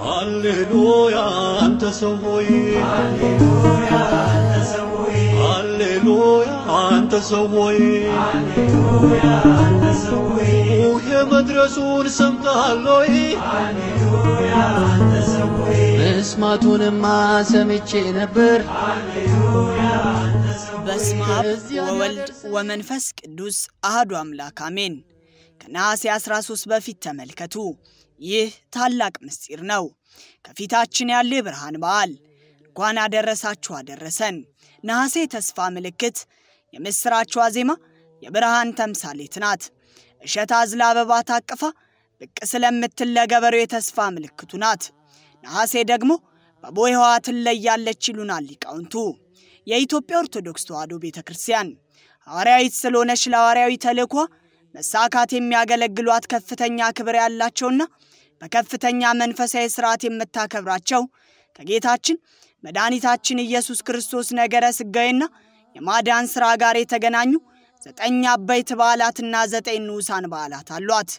ሃሌሉያ አንተ ሰው ሆይ ሃሌሉያ አንተ ሰው ሆይ ሙሄ መድረሱን ሰምተሃል ሆይ መስማቱንማ ሰምቼ ነበር። በስመ አብ ወወልድ ወመንፈስ ቅዱስ አህዱ አምላክ አሜን። ከነሐሴ 13 በፊት ተመልከቱ። ይህ ታላቅ ምስጢር ነው። ከፊታችን ያለ የብርሃን በዓል እንኳን አደረሳችሁ አደረሰን። ነሐሴ የተስፋ ምልክት፣ የምሥራቿ ዜማ፣ የብርሃን ተምሳሌት ናት። እሸት አዝላ አበባ ታቅፋ ብቅ ስለምትል ለገበሬው የተስፋ ምልክቱ ናት። ነሐሴ ደግሞ በቦይዋ ትለያለች ይሉናል ሊቃውንቱ። የኢትዮጵያ ኦርቶዶክስ ተዋሕዶ ቤተ ክርስቲያን ሐዋርያዊት ስለሆነች ለሐዋርያዊ ተልእኳ መሳካት የሚያገለግሏት ከፍተኛ ክብር ያላቸውና በከፍተኛ መንፈሳዊ ሥርዓት የምታከብራቸው ከጌታችን መድኃኒታችን ኢየሱስ ክርስቶስ ነገረ ሥጋዌና የማዳን ሥራ ጋር የተገናኙ ዘጠኝ አበይት በዓላትና ዘጠኝ ንዑሳን በዓላት አሏት።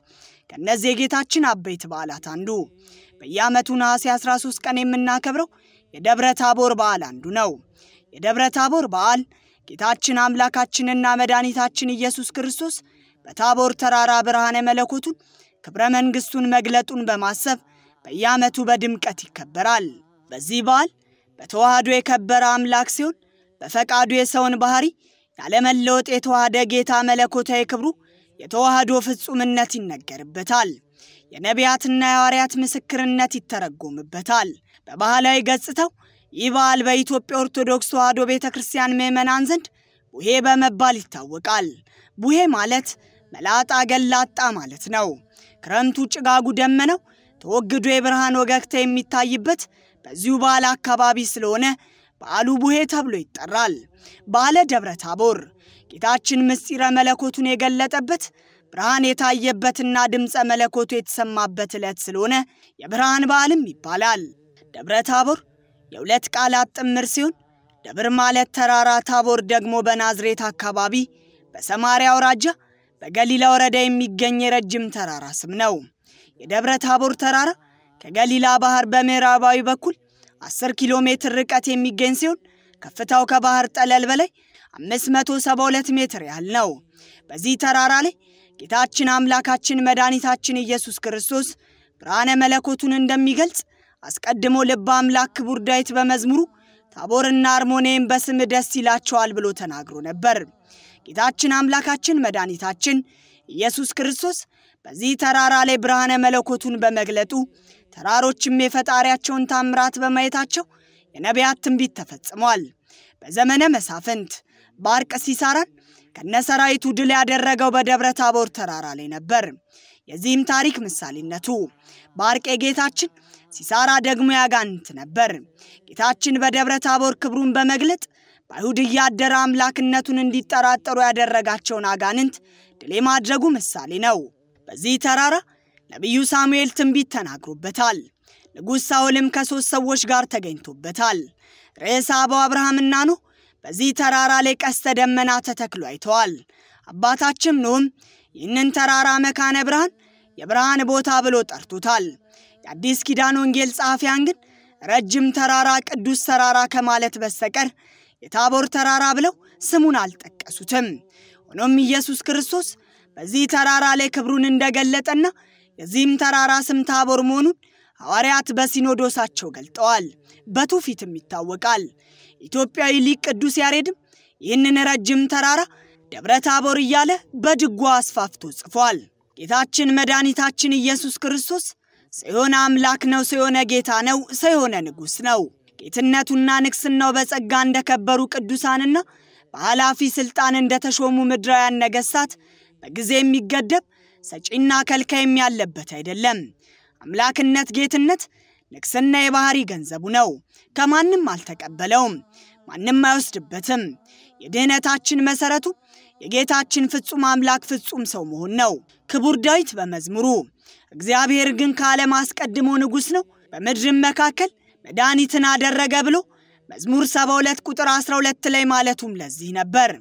ከእነዚህ የጌታችን አበይት በዓላት አንዱ በየዓመቱ ነሐሴ 13 ቀን የምናከብረው የደብረ ታቦር በዓል አንዱ ነው። የደብረ ታቦር በዓል ጌታችን አምላካችንና መድኃኒታችን ኢየሱስ ክርስቶስ በታቦር ተራራ ብርሃነ መለኮቱን ክብረ መንግሥቱን መግለጡን በማሰብ በየዓመቱ በድምቀት ይከበራል። በዚህ በዓል በተዋህዶ የከበረ አምላክ ሲሆን በፈቃዱ የሰውን ባህሪ ያለመለወጥ የተዋሃደ ጌታ መለኮታዊ ክብሩ የተዋህዶ ፍጹምነት ይነገርበታል። የነቢያትና የሐዋርያት ምስክርነት ይተረጎምበታል። በባህላዊ ገጽታው ይህ በዓል በኢትዮጵያ ኦርቶዶክስ ተዋሕዶ ቤተ ክርስቲያን ምዕመናን ዘንድ ቡሄ በመባል ይታወቃል። ቡሄ ማለት መላጣ ገላጣ ማለት ነው። ክረምቱ ጭጋጉ ደመናው ተወግዶ የብርሃን ወገግታ የሚታይበት በዚሁ በዓል አካባቢ ስለሆነ በዓሉ ቡሄ ተብሎ ይጠራል። በዓለ ደብረ ታቦር ጌታችን ምስጢረ መለኮቱን የገለጠበት ብርሃን የታየበትና ድምፀ መለኮቱ የተሰማበት ዕለት ስለሆነ የብርሃን በዓልም ይባላል። ደብረ ታቦር የሁለት ቃላት ጥምር ሲሆን ደብር ማለት ተራራ፣ ታቦር ደግሞ በናዝሬት አካባቢ በሰማርያ አውራጃ በገሊላ ወረዳ የሚገኝ የረጅም ተራራ ስም ነው። የደብረ ታቦር ተራራ ከገሊላ ባህር በምዕራባዊ በኩል 10 ኪሎ ሜትር ርቀት የሚገኝ ሲሆን ከፍታው ከባህር ጠለል በላይ 572 ሜትር ያህል ነው። በዚህ ተራራ ላይ ጌታችን አምላካችን መድኃኒታችን ኢየሱስ ክርስቶስ ብርሃነ መለኮቱን እንደሚገልጽ አስቀድሞ ልበ አምላክ ክቡር ዳዊት በመዝሙሩ ታቦርና አርሞኔም በስም ደስ ይላቸዋል ብሎ ተናግሮ ነበር። ጌታችን አምላካችን መድኃኒታችን ኢየሱስ ክርስቶስ በዚህ ተራራ ላይ ብርሃነ መለኮቱን በመግለጡ ተራሮችም የፈጣሪያቸውን ታምራት በማየታቸው የነቢያት ትንቢት ተፈጽሟል። በዘመነ መሳፍንት ባርቅ ሲሳራን ከነሰራዊቱ ድል ያደረገው በደብረ ታቦር ተራራ ላይ ነበር። የዚህም ታሪክ ምሳሌነቱ ባርቅ የጌታችን ሲሳራ ደግሞ ያጋንንት ነበር። ጌታችን በደብረ ታቦር ክብሩን በመግለጥ በአይሁድ እያደረ አምላክነቱን እንዲጠራጠሩ ያደረጋቸውን አጋንንት ድል የማድረጉ ምሳሌ ነው። በዚህ ተራራ ነቢዩ ሳሙኤል ትንቢት ተናግሮበታል። ንጉሥ ሳኦልም ከሦስት ሰዎች ጋር ተገኝቶበታል። ርዕሰ አበው አብርሃምና ኖህ በዚህ ተራራ ላይ ቀስተ ደመና ተተክሎ አይተዋል። አባታችን ኖህም ይህንን ተራራ መካነ ብርሃን የብርሃን ቦታ ብሎ ጠርቶታል። የአዲስ ኪዳን ወንጌል ጸሐፊያን ግን ረጅም ተራራ፣ ቅዱስ ተራራ ከማለት በስተቀር የታቦር ተራራ ብለው ስሙን አልጠቀሱትም። ሆኖም ኢየሱስ ክርስቶስ በዚህ ተራራ ላይ ክብሩን እንደገለጠና የዚህም ተራራ ስም ታቦር መሆኑን ሐዋርያት በሲኖዶሳቸው ገልጠዋል። በትውፊትም ይታወቃል። ኢትዮጵያዊ ሊቅ ቅዱስ ያሬድም ይህንን ረጅም ተራራ ደብረ ታቦር እያለ በድጓ አስፋፍቶ ጽፏል። ጌታችን መድኃኒታችን ኢየሱስ ክርስቶስ ሰው አምላክ ነው፣ ሰው ጌታ ነው፣ ሰው ንጉሥ ነው። ጌትነቱና ንግሥናው በጸጋ እንደከበሩ ቅዱሳንና በኃላፊ ሥልጣን እንደተሾሙ ምድራውያን ነገሥታት በጊዜ የሚገደብ ሰጪና ከልካይም ያለበት አይደለም። አምላክነት፣ ጌትነት፣ ንግሥና የባሕሪ ገንዘቡ ነው። ከማንም አልተቀበለውም፣ ማንም አይወስድበትም። የድኅነታችን መሠረቱ የጌታችን ፍጹም አምላክ ፍጹም ሰው መሆን ነው። ክቡር ዳዊት በመዝሙሩ እግዚአብሔር ግን ከዓለም አስቀድሞ ንጉሥ ነው፣ በምድርም መካከል መድኃኒትን አደረገ ብሎ መዝሙር 72 ቁጥር 12 ላይ ማለቱም ለዚህ ነበር።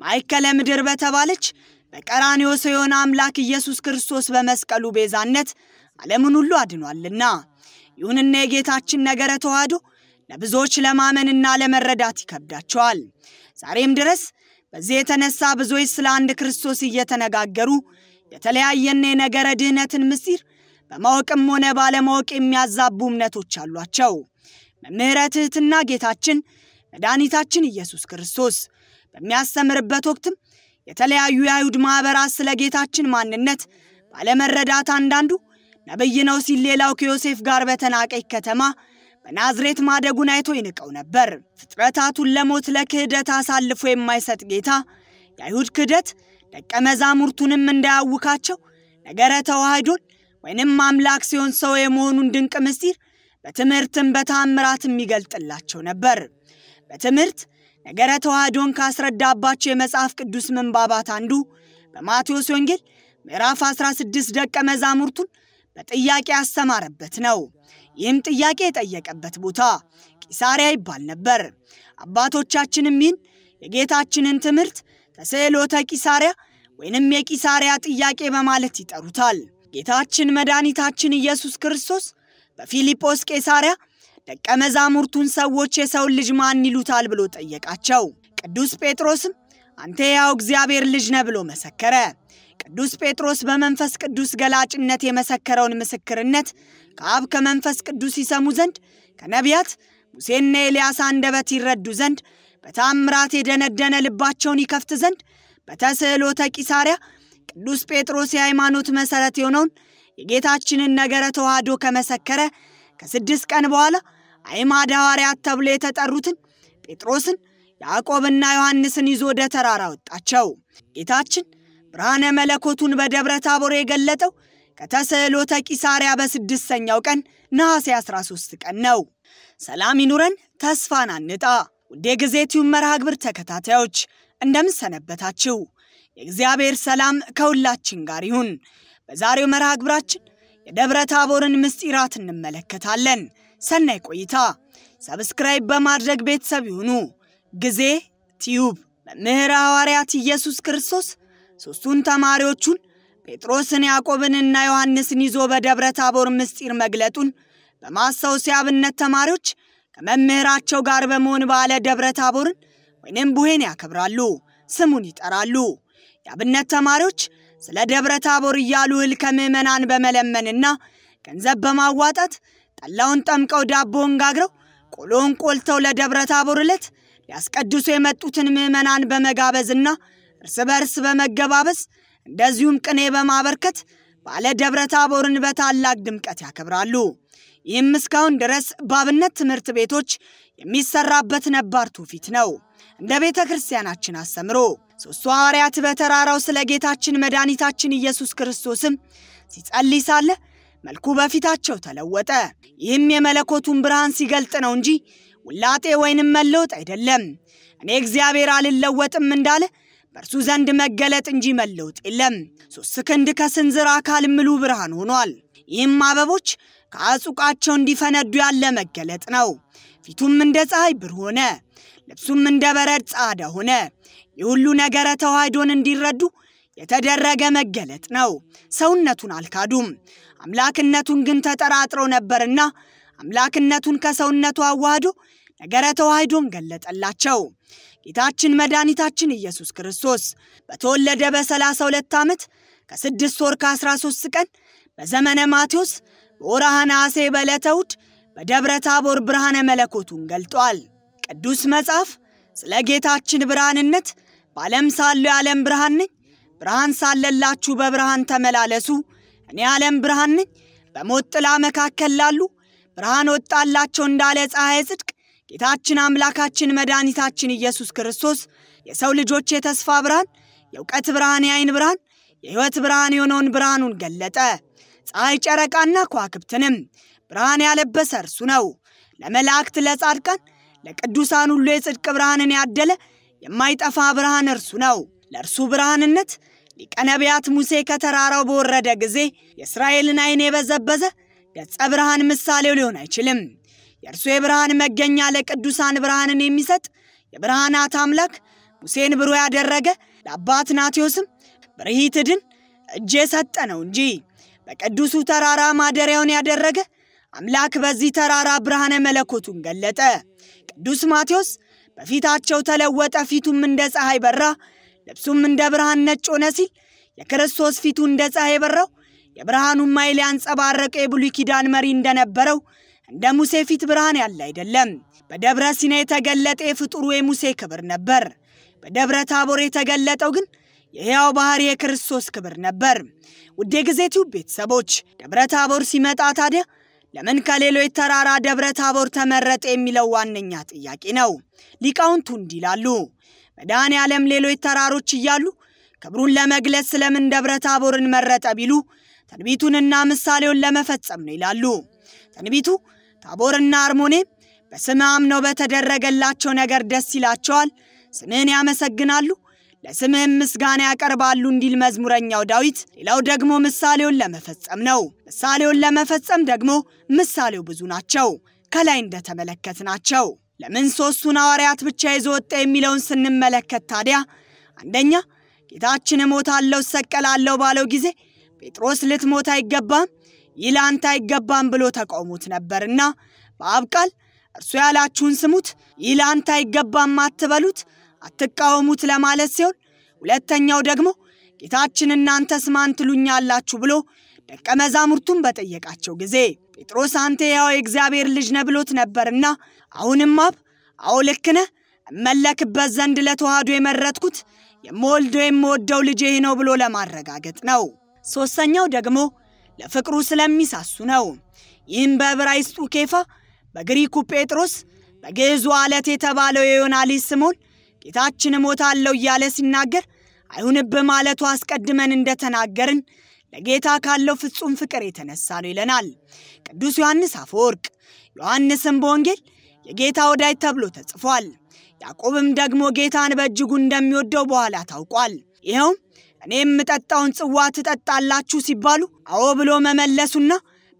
ማዕከለ ምድር በተባለች በቀራንዮ የሆነ አምላክ ኢየሱስ ክርስቶስ በመስቀሉ ቤዛነት ዓለምን ሁሉ አድኗልና። ይሁንና የጌታችን ነገረ ተዋህዶ ለብዙዎች ለማመንና ለመረዳት ይከብዳቸዋል። ዛሬም ድረስ በዚህ የተነሳ ብዙዎች ስለ አንድ ክርስቶስ እየተነጋገሩ የተለያየና የነገረ ድህነትን ምስጢር በማወቅም ሆነ ባለማወቅ የሚያዛቡ እምነቶች አሏቸው። መምህረ ትሕትና ጌታችን መድኃኒታችን ኢየሱስ ክርስቶስ በሚያስተምርበት ወቅትም የተለያዩ የአይሁድ ማኅበራት ስለ ጌታችን ማንነት ባለመረዳት አንዳንዱ ነቢይ ነው ሲል፣ ሌላው ከዮሴፍ ጋር በተናቀች ከተማ በናዝሬት ማደጉን አይቶ ይንቀው ነበር። ፍጥረታቱን ለሞት ለክህደት አሳልፎ የማይሰጥ ጌታ የአይሁድ ክህደት ደቀ መዛሙርቱንም እንዳያውካቸው ነገረ ተዋህዶን ወይንም አምላክ ሲሆን ሰው የመሆኑን ድንቅ ምስጢር በትምህርትም በተአምራትም ይገልጥላቸው ነበር። በትምህርት ነገረ ተዋህዶን ካስረዳባቸው የመጽሐፍ ቅዱስ ምንባባት አንዱ በማቴዎስ ወንጌል ምዕራፍ 16 ደቀ መዛሙርቱን በጥያቄ ያስተማረበት ነው። ይህም ጥያቄ የጠየቀበት ቦታ ቂሳሪያ ይባል ነበር። አባቶቻችንም ይህን የጌታችንን ትምህርት ተስዕሎተ ቂሳሪያ ወይንም የቂሳሪያ ጥያቄ በማለት ይጠሩታል። ጌታችን መድኃኒታችን ኢየሱስ ክርስቶስ በፊልጶስ ቄሳሪያ ደቀ መዛሙርቱን ሰዎች የሰውን ልጅ ማን ይሉታል ብሎ ጠየቃቸው። ቅዱስ ጴጥሮስም አንተ ያው እግዚአብሔር ልጅ ነህ ብሎ መሰከረ። ቅዱስ ጴጥሮስ በመንፈስ ቅዱስ ገላጭነት የመሰከረውን ምስክርነት ከአብ ከመንፈስ ቅዱስ ይሰሙ ዘንድ ከነቢያት ሙሴና ኤልያስ አንደበት ይረዱ ዘንድ በታምራት የደነደነ ልባቸውን ይከፍት ዘንድ በተስዕሎተ ቂሳሪያ ቅዱስ ጴጥሮስ የሃይማኖት መሠረት የሆነውን የጌታችንን ነገረ ተዋህዶ ከመሰከረ ከስድስት ቀን በኋላ አዕማደ ሐዋርያት ተብሎ የተጠሩትን ጴጥሮስን ያዕቆብና ዮሐንስን ይዞ ወደ ተራራ ወጣቸው። ጌታችን ብርሃነ መለኮቱን በደብረ ታቦር የገለጠው ከተስዕሎተ ቂሳሪያ በስድስተኛው ቀን ነሐሴ 13 ቀን ነው። ሰላም ይኑረን፣ ተስፋን አንጣ። ውድ የጊዜ ቲዩብ መርሃ ግብር ተከታታዮች እንደምን ሰነበታችሁ? የእግዚአብሔር ሰላም ከሁላችን ጋር ይሁን። በዛሬው መርሃ ግብራችን የደብረ ታቦርን ምስጢራት እንመለከታለን። ሰናይ ቆይታ። subscribe በማድረግ ቤተሰብ ይሁኑ። ጊዜ ቲዩብ መምህረ ሐዋርያት ኢየሱስ ክርስቶስ ሦስቱን ተማሪዎቹን ጴጥሮስን ያዕቆብንና ዮሐንስን ይዞ በደብረ ታቦር ምስጢር መግለጡን በማስታወስ የአብነት ተማሪዎች ከመምህራቸው ጋር በመሆን ባለ ደብረ ታቦርን ወይንም ቡሄን ያከብራሉ፣ ስሙን ይጠራሉ። የአብነት ተማሪዎች ስለ ደብረ ታቦር እያሉ እህል ከምዕመናን በመለመንና ገንዘብ በማዋጣት ጠላውን ጠምቀው ዳቦውን ጋግረው ቆሎውን ቆልተው ለደብረ ታቦር ዕለት ሊያስቀድሱ የመጡትን ምዕመናን በመጋበዝና እርስ በርስ በመገባበዝ እንደዚሁም ቅኔ በማበርከት ባለ ደብረ ታቦርን በታላቅ ድምቀት ያከብራሉ። ይህም እስካሁን ድረስ በአብነት ትምህርት ቤቶች የሚሰራበት ነባር ትውፊት ነው። እንደ ቤተ ክርስቲያናችን አስተምሮ ሦስቱ ሐዋርያት በተራራው ስለ ጌታችን መድኃኒታችን ኢየሱስ ክርስቶስም ሲጸልይ ሳለ መልኩ በፊታቸው ተለወጠ። ይህም የመለኮቱን ብርሃን ሲገልጥ ነው እንጂ ውላጤ ወይንም መለወጥ አይደለም። እኔ እግዚአብሔር አልለወጥም እንዳለ በእርሱ ዘንድ መገለጥ እንጂ መለወጥ የለም። ሦስት ክንድ ከስንዝር አካል ምሉ ብርሃን ሆኗል። ይህም አበቦች ከአጹቃቸው እንዲፈነዱ ያለ መገለጥ ነው። ፊቱም እንደ ፀሐይ ብር ሆነ፣ ልብሱም እንደ በረድ ጻዳ ሆነ። የሁሉ ነገረ ተዋህዶን እንዲረዱ የተደረገ መገለጥ ነው። ሰውነቱን አልካዱም፣ አምላክነቱን ግን ተጠራጥረው ነበርና አምላክነቱን ከሰውነቱ አዋህዶ ነገረ ተዋህዶን ገለጠላቸው። ጌታችን መድኃኒታችን ኢየሱስ ክርስቶስ በተወለደ በሰላሳ ሁለት ዓመት ከስድስት ወር ከአስራ ሦስት ቀን በዘመነ ማቴዎስ በወርሃ ነሐሴ በዕለተ እሑድ በደብረ ታቦር ብርሃነ መለኮቱን ገልጧል። ቅዱስ መጽሐፍ ስለ ጌታችን ብርሃንነት በዓለም ሳለሁ የዓለም ብርሃን ነኝ፣ ብርሃን ሳለላችሁ በብርሃን ተመላለሱ፣ እኔ ዓለም ብርሃን ነኝ፣ በሞት ጥላ መካከል ላሉ ብርሃን ወጣላቸው እንዳለ ፀሐይ ጽድቅ ጌታችን አምላካችን መድኃኒታችን ኢየሱስ ክርስቶስ የሰው ልጆች የተስፋ ብርሃን፣ የእውቀት ብርሃን፣ የዓይን ብርሃን፣ የሕይወት ብርሃን የሆነውን ብርሃኑን ገለጠ። ፀሐይ ጨረቃና ከዋክብትንም ብርሃን ያለበሰ እርሱ ነው። ለመላእክት፣ ለጻድቃን፣ ለቅዱሳን ሁሉ የጽድቅ ብርሃንን ያደለ የማይጠፋ ብርሃን እርሱ ነው። ለእርሱ ብርሃንነት ሊቀ ነቢያት ሙሴ ከተራራው በወረደ ጊዜ የእስራኤልን ዓይን የበዘበዘ ገጸ ብርሃን ምሳሌው ሊሆን አይችልም። የእርሱ የብርሃን መገኛ ለቅዱሳን ብርሃንን የሚሰጥ የብርሃናት አምላክ ሙሴን ብሩህ ያደረገ ለአባት ናቴዎስም ብርሂት ድን እጅ የሰጠ ነው እንጂ በቅዱሱ ተራራ ማደሪያውን ያደረገ አምላክ በዚህ ተራራ ብርሃነ መለኮቱን ገለጠ። ቅዱስ ማቴዎስ በፊታቸው ተለወጠ፣ ፊቱም እንደ ፀሐይ በራ፣ ልብሱም እንደ ብርሃን ነጭ ሆነ ሲል የክርስቶስ ፊቱ እንደ ፀሐይ የበራው የብርሃኑን ማይል ያንጸባረቀ የብሉይ ኪዳን መሪ እንደነበረው እንደ ሙሴ ፊት ብርሃን ያለ አይደለም። በደብረ ሲና የተገለጠ የፍጡሩ የሙሴ ክብር ነበር። በደብረ ታቦር የተገለጠው ግን የሕያው ባሕሪ የክርስቶስ ክብር ነበር። ውድ የጊዜ ቲዩብ ቤተሰቦች ደብረ ታቦር ሲመጣ ታዲያ ለምን ከሌሎች ተራራ ደብረ ታቦር ተመረጠ የሚለው ዋነኛ ጥያቄ ነው። ሊቃውንቱ ይላሉ። መድኃኔ ዓለም ሌሎች ተራሮች እያሉ ክብሩን ለመግለጽ ስለምን ደብረ ታቦርን መረጠ ቢሉ ትንቢቱንና ምሳሌውን ለመፈጸም ነው ይላሉ። ትንቢቱ ታቦርና አርሞኔም በስምህ አምነው በተደረገላቸው ነገር ደስ ይላቸዋል፣ ስምህን ያመሰግናሉ፣ ለስምህም ምስጋና ያቀርባሉ እንዲል መዝሙረኛው ዳዊት። ሌላው ደግሞ ምሳሌውን ለመፈጸም ነው። ምሳሌውን ለመፈጸም ደግሞ ምሳሌው ብዙ ናቸው፣ ከላይ እንደተመለከት ናቸው። ለምን ሦስቱን ሐዋርያት ብቻ ይዞ ወጣ የሚለውን ስንመለከት ታዲያ አንደኛ ጌታችን እሞታለሁ እሰቀላለሁ ባለው ጊዜ ጴጥሮስ ልትሞት አይገባም፣ ይህ ለአንተ አይገባም ብሎ ተቃውሞት ነበርና በአብ ቃል እርሱ ያላችሁን ስሙት፣ ይህ ለአንተ አይገባም አትበሉት፣ አትቃወሙት ለማለት ሲሆን፣ ሁለተኛው ደግሞ ጌታችን እናንተስ ማን ትሉኛላችሁ ብሎ ደቀ መዛሙርቱን በጠየቃቸው ጊዜ ጴጥሮስ አንተ ያው የእግዚአብሔር ልጅ ነህ ብሎት ነበርና አሁንም አብ አዎ ልክ ነህ እመለክበት ዘንድ ለተዋህዶ የመረጥኩት የምወልደው የምወደው ልጄ ይህ ነው ብሎ ለማረጋገጥ ነው። ሦስተኛው ደግሞ ለፍቅሩ ስለሚሳሱ ነው። ይህም በዕብራይስጡ ኬፋ፣ በግሪኩ ጴጥሮስ፣ በግዕዙ አለት የተባለው የዮና ልጅ ስምዖን ጌታችን እሞታለሁ እያለ ሲናገር አይሁንብህ ማለቱ አስቀድመን እንደተናገርን ለጌታ ካለው ፍጹም ፍቅር የተነሳ ነው ይለናል ቅዱስ ዮሐንስ አፈወርቅ። ዮሐንስም በወንጌል የጌታ ወዳጅ ተብሎ ተጽፏል። ያዕቆብም ደግሞ ጌታን በእጅጉ እንደሚወደው በኋላ ታውቋል። ይኸውም እኔ የምጠጣውን ጽዋ ትጠጣላችሁ ሲባሉ አዎ ብሎ መመለሱና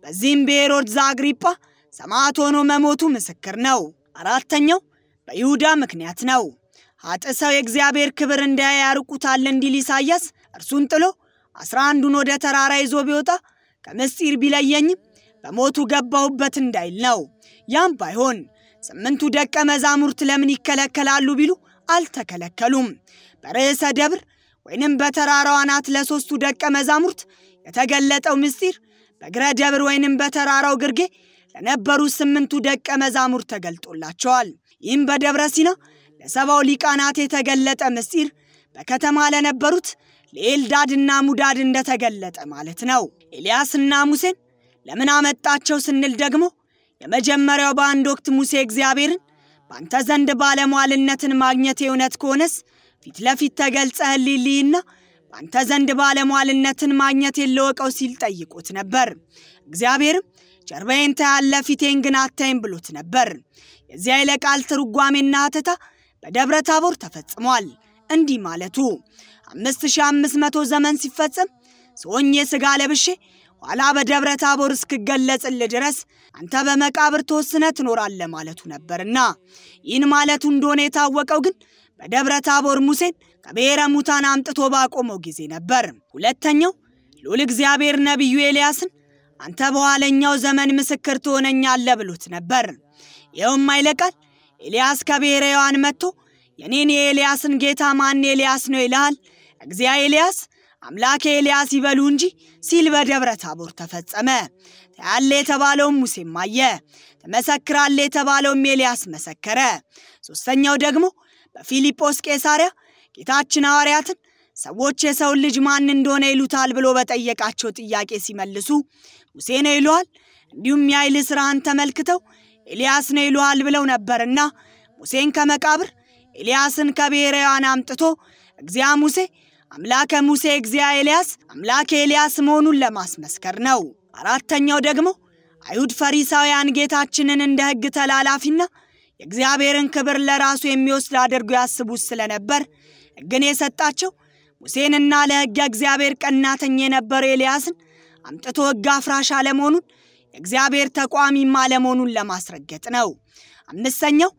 በዚህም በሄሮድስ አግሪጳ ሰማዕት ሆኖ መሞቱ ምስክር ነው። አራተኛው በይሁዳ ምክንያት ነው። ኃጥ ሰው የእግዚአብሔር ክብር እንዳያይ ያርቁታል እንዲል ኢሳይያስ እርሱን ጥሎ አስራ አንዱን ወደ ተራራ ይዞ ቢወጣ ከምስጢር ቢለየኝም በሞቱ ገባሁበት እንዳይል ነው። ያም ባይሆን ስምንቱ ደቀ መዛሙርት ለምን ይከለከላሉ ቢሉ አልተከለከሉም። በርዕሰ ደብር ወይንም በተራራው አናት ለሦስቱ ደቀ መዛሙርት የተገለጠው ምስጢር በእግረ ደብር ወይንም በተራራው ግርጌ ለነበሩ ስምንቱ ደቀ መዛሙርት ተገልጦላቸዋል። ይህም በደብረ ሲና ለሰባው ሊቃናት የተገለጠ ምስጢር በከተማ ለነበሩት ለኤልዳድና ሙዳድ እንደተገለጠ ማለት ነው። ኤልያስና ሙሴን ለምን አመጣቸው ስንል ደግሞ የመጀመሪያው በአንድ ወቅት ሙሴ እግዚአብሔርን በአንተ ዘንድ ባለሟልነትን ማግኘት የእውነት ከሆነስ ፊት ለፊት ተገልጸህልኝና በአንተ ዘንድ ባለሟልነትን ማግኘት የለወቀው ሲል ጠይቆት ነበር። እግዚአብሔርም ጀርባዬን ታያለህ ፊቴን ግን አታይም ብሎት ነበር። የዚህ ኃይለ ቃል ትርጓሜና ሐተታ በደብረ ታቦር ተፈጽሟል። እንዲህ ማለቱ አምስት ሺህ አምስት መቶ ዘመን ሲፈጸም ሰውኜ ሥጋ ለብሼ ኋላ በደብረ ታቦር እስክገለጽልህ ድረስ አንተ በመቃብር ተወስነ ትኖራለህ ማለቱ ነበርና ይህን ማለቱ እንደሆነ የታወቀው ግን በደብረ ታቦር ሙሴን ከብሔረ ሙታን አምጥቶ ባቆመው ጊዜ ነበር። ሁለተኛው ልዑል እግዚአብሔር ነቢዩ ኤልያስን አንተ በኋለኛው ዘመን ምስክር ትሆነኛለህ ብሎት ነበር። ይኸውም ኃይለ ቃል ኤልያስ ከብሔረ ሕያዋን መጥቶ የኔን የኤልያስን ጌታ ማን ኤልያስ ነው ይልሃል? እግዚአ ኤልያስ አምላኬ ኤልያስ ይበሉ እንጂ ሲል በደብረ ታቦር ተፈጸመ። ታያለ የተባለውም ሙሴም አየ፣ ትመሰክራለ የተባለውም ኤልያስ መሰከረ። ሦስተኛው ደግሞ በፊልጶስ ቄሳርያ ጌታችን ሐዋርያትን ሰዎች የሰውን ልጅ ማን እንደሆነ ይሉታል ብሎ በጠየቃቸው ጥያቄ ሲመልሱ ሙሴ ነው ይሉሃል፣ እንዲሁም የኃይል ሥራህን ተመልክተው ኤልያስ ነው ይሉሃል ብለው ነበርና ሙሴን ከመቃብር ኤልያስን ከብሔረ ሕያዋን አምጥቶ እግዚአ ሙሴ አምላከ ሙሴ እግዚአ ኤልያስ አምላከ ኤልያስ መሆኑን ለማስመስከር ነው። አራተኛው ደግሞ አይሁድ ፈሪሳውያን ጌታችንን እንደ ሕግ ተላላፊና የእግዚአብሔርን ክብር ለራሱ የሚወስድ አድርጎ ያስቡት ስለነበር ሕግን የሰጣቸው ሙሴንና ለሕገ እግዚአብሔር ቀናተኛ የነበረው ኤልያስን አምጥቶ ሕግ አፍራሽ አለመሆኑን የእግዚአብሔር ተቋሚም አለመሆኑን ለማስረገጥ ነው። አምስተኛው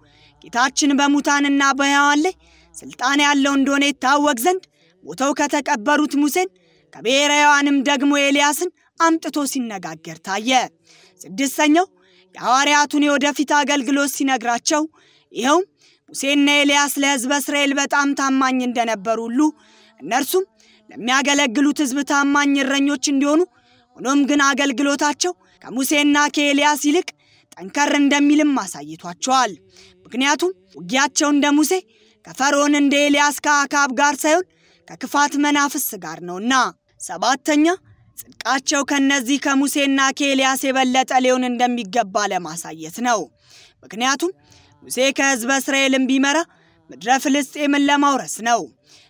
ጌታችን በሙታንና በሕያዋን ላይ ሥልጣን ያለው እንደሆነ ይታወቅ ዘንድ ሞተው ከተቀበሩት ሙሴን ከብሔረ ሕያዋንም ደግሞ ኤልያስን አምጥቶ ሲነጋገር ታየ። ስድስተኛው የሐዋርያቱን የወደፊት አገልግሎት ሲነግራቸው ይኸውም ሙሴና ኤልያስ ለሕዝበ እስራኤል በጣም ታማኝ እንደነበሩ ሁሉ እነርሱም ለሚያገለግሉት ሕዝብ ታማኝ እረኞች እንዲሆኑ ሆኖም ግን አገልግሎታቸው ከሙሴና ከኤልያስ ይልቅ ጠንከር እንደሚልም አሳይቷቸዋል። ምክንያቱም ውጊያቸው እንደ ሙሴ ከፈርዖን እንደ ኤልያስ ከአካብ ጋር ሳይሆን ከክፋት መናፍስ ጋር ነውና። ሰባተኛ ጽድቃቸው ከእነዚህ ከሙሴና ከኤልያስ የበለጠ ሊሆን እንደሚገባ ለማሳየት ነው። ምክንያቱም ሙሴ ከሕዝበ እስራኤልን ቢመራ ምድረ ፍልስጤምን ለማውረስ ነው።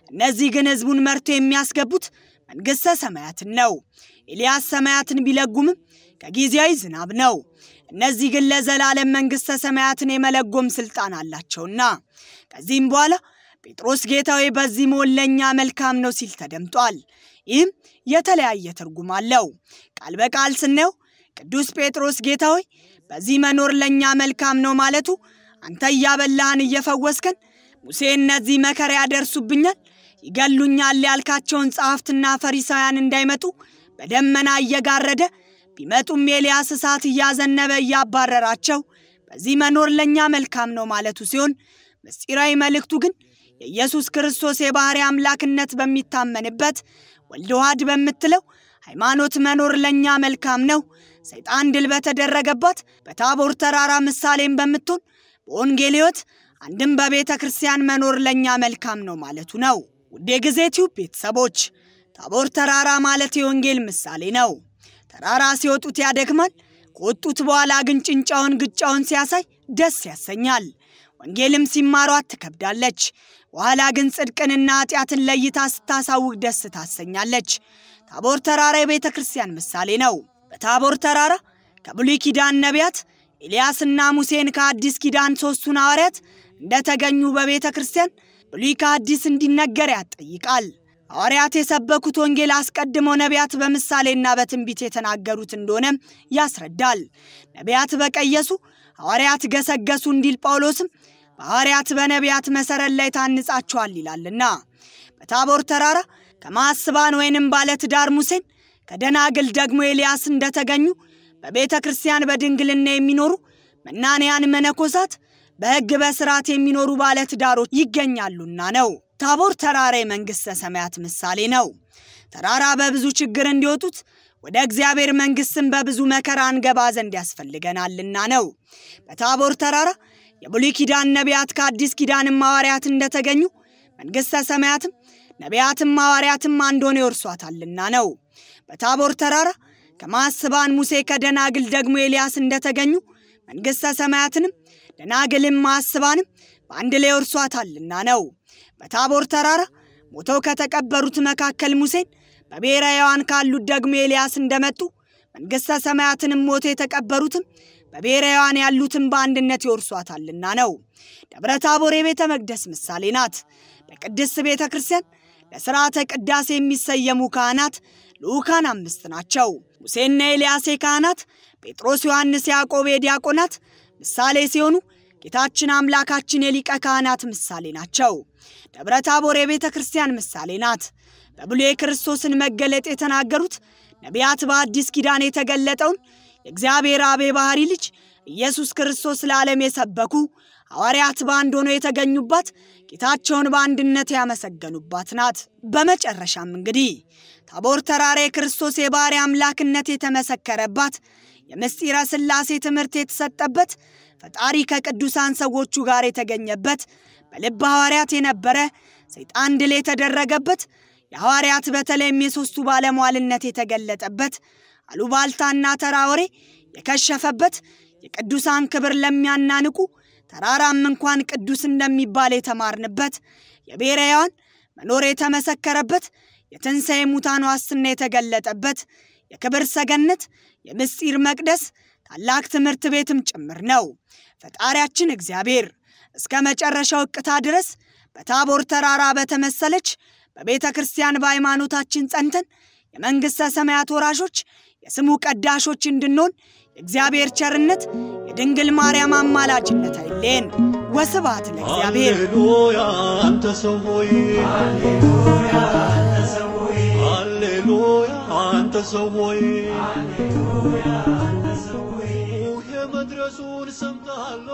እነዚህ ግን ሕዝቡን መርቶ የሚያስገቡት መንግሥተ ሰማያትን ነው። ኤልያስ ሰማያትን ቢለጉምም ከጊዜያዊ ዝናብ ነው። እነዚህ ግን ለዘላለም መንግሥተ ሰማያትን የመለጎም ሥልጣን አላቸውና። ከዚህም በኋላ ጴጥሮስ ጌታዊ በዚህ መሆን ለእኛ መልካም ነው ሲል ተደምጧል። ይህም የተለያየ ትርጉም አለው። ቃል በቃል ስናየው ቅዱስ ጴጥሮስ ጌታ ሆይ በዚህ መኖር ለእኛ መልካም ነው ማለቱ አንተ እያበላህን እየፈወስከን ሙሴ እነዚህ መከራ ያደርሱብኛል፣ ይገሉኛል ያልካቸውን ጸሐፍትና ፈሪሳውያን እንዳይመጡ በደመና እየጋረደ ቢመጡም ኤልያስ እሳት እያዘነበ እያባረራቸው በዚህ መኖር ለእኛ መልካም ነው ማለቱ ሲሆን ምስጢራዊ መልእክቱ ግን የኢየሱስ ክርስቶስ የባሕርይ አምላክነት በሚታመንበት ወልድ በምትለው ሃይማኖት መኖር ለእኛ መልካም ነው፣ ሰይጣን ድል በተደረገባት በታቦር ተራራ ምሳሌም በምትሆን በወንጌል ሕይወት አንድም በቤተ ክርስቲያን መኖር ለእኛ መልካም ነው ማለቱ ነው። ውድ የጊዜ ቲዩብ ቤተሰቦች ታቦር ተራራ ማለት የወንጌል ምሳሌ ነው። ተራራ ሲወጡት ያደክማል፣ ከወጡት በኋላ ግን ጭንጫውን ግጫውን ሲያሳይ ደስ ያሰኛል። ወንጌልም ሲማሯት ትከብዳለች፣ በኋላ ግን ጽድቅንና ኃጢአትን ለይታ ስታሳውቅ ደስ ታሰኛለች። ታቦር ተራራ የቤተ ክርስቲያን ምሳሌ ነው። በታቦር ተራራ ከብሉይ ኪዳን ነቢያት ኤልያስና ሙሴን ከአዲስ ኪዳን ሦስቱን ሐዋርያት እንደተገኙ በቤተ ክርስቲያን ብሉይ ከአዲስ እንዲነገር ያጠይቃል። ሐዋርያት የሰበኩት ወንጌል አስቀድመው ነቢያት በምሳሌና በትንቢት የተናገሩት እንደሆነም ያስረዳል። ነቢያት በቀየሱ ሐዋርያት ገሰገሱ እንዲል ጳውሎስም በሐዋርያት በነቢያት መሠረት ላይ ታንጻችኋል ይላልና በታቦር ተራራ ከማስባን ወይንም ባለትዳር ሙሴን ከደናግል ደግሞ ኤልያስ እንደተገኙ በቤተ ክርስቲያን በድንግልና የሚኖሩ መናንያን መነኮሳት በሕግ በሥርዓት የሚኖሩ ባለትዳሮች ይገኛሉና ነው። ታቦር ተራራ የመንግሥተ ሰማያት ምሳሌ ነው። ተራራ በብዙ ችግር እንዲወጡት ወደ እግዚአብሔር መንግሥትን በብዙ መከራ እንገባ ዘንድ ያስፈልገናልና ነው። በታቦር ተራራ የብሉይ ኪዳን ነቢያት ከአዲስ ኪዳንም ሐዋርያት እንደተገኙ መንግሥተ ሰማያትም ነቢያትም ሐዋርያትም አንድ ሆነው ይወርሷታልና ነው። በታቦር ተራራ ከማስባን ሙሴ ከደናግል ደግሞ ኤልያስ እንደተገኙ መንግሥተ ሰማያትንም ደናግልም ማስባንም በአንድ ላይ ወርሷታልና ነው። በታቦር ተራራ ሞተው ከተቀበሩት መካከል ሙሴን በብሔረ ሕያዋን ካሉት ደግሞ ኤልያስ እንደመጡ መንግሥተ ሰማያትንም ሞተው የተቀበሩትም በብሔረ ሕያዋን ያሉትም በአንድነት ይወርሷታልና ነው። ደብረ ታቦር የቤተ መቅደስ ምሳሌ ናት። በቅድስት ቤተ ክርስቲያን ለሥርዓተ ቅዳሴ የሚሰየሙ ካህናት ልዑካን አምስት ናቸው። ሙሴና ኤልያስ የካህናት፣ ጴጥሮስ፣ ዮሐንስ፣ ያዕቆብ የዲያቆናት ምሳሌ ሲሆኑ ጌታችን አምላካችን የሊቀ ካህናት ምሳሌ ናቸው። ደብረ ታቦር የቤተ ክርስቲያን ምሳሌ ናት። በብሉይ ክርስቶስን መገለጥ የተናገሩት ነቢያት በአዲስ ኪዳን የተገለጠውን የእግዚአብሔር አብ የባሕሪ ልጅ ኢየሱስ ክርስቶስ ለዓለም የሰበኩ ሐዋርያት በአንድ ሆነው የተገኙባት ጌታቸውን በአንድነት ያመሰገኑባት ናት። በመጨረሻም እንግዲህ ታቦር ተራራ የክርስቶስ የባሕርይ አምላክነት የተመሰከረባት የምስጢረ ሥላሴ ትምህርት የተሰጠበት ፈጣሪ ከቅዱሳን ሰዎቹ ጋር የተገኘበት በልብ ሐዋርያት የነበረ ሰይጣን ድል የተደረገበት የሐዋርያት በተለይም የሦስቱ ባለሟልነት የተገለጠበት አሉባልታና ተራ ወሬ የከሸፈበት የቅዱሳን ክብር ለሚያናንቁ ተራራም እንኳን ቅዱስ እንደሚባል የተማርንበት የብሔረ ሕያዋን መኖር የተመሰከረበት የትንሣኤ ሙታን ዋስትና የተገለጠበት የክብር ሰገነት የምስጢር መቅደስ ታላቅ ትምህርት ቤትም ጭምር ነው። ፈጣሪያችን እግዚአብሔር እስከ መጨረሻው እቅታ ድረስ በታቦር ተራራ በተመሰለች በቤተ ክርስቲያን በሃይማኖታችን ጸንተን የመንግሥተ ሰማያት ወራሾች የስሙ ቀዳሾች እንድንሆን የእግዚአብሔር ቸርነት የድንግል ማርያም አማላጅነት አይሌን። ወስብሐት ለእግዚአብሔር። አንተ ሰው ሆይ። ሃሌሉያ አንተ ሰው ሆይ። ሃሌሉያ አንተ ሰው ሆይ። የመድረሱን ሰምተሃል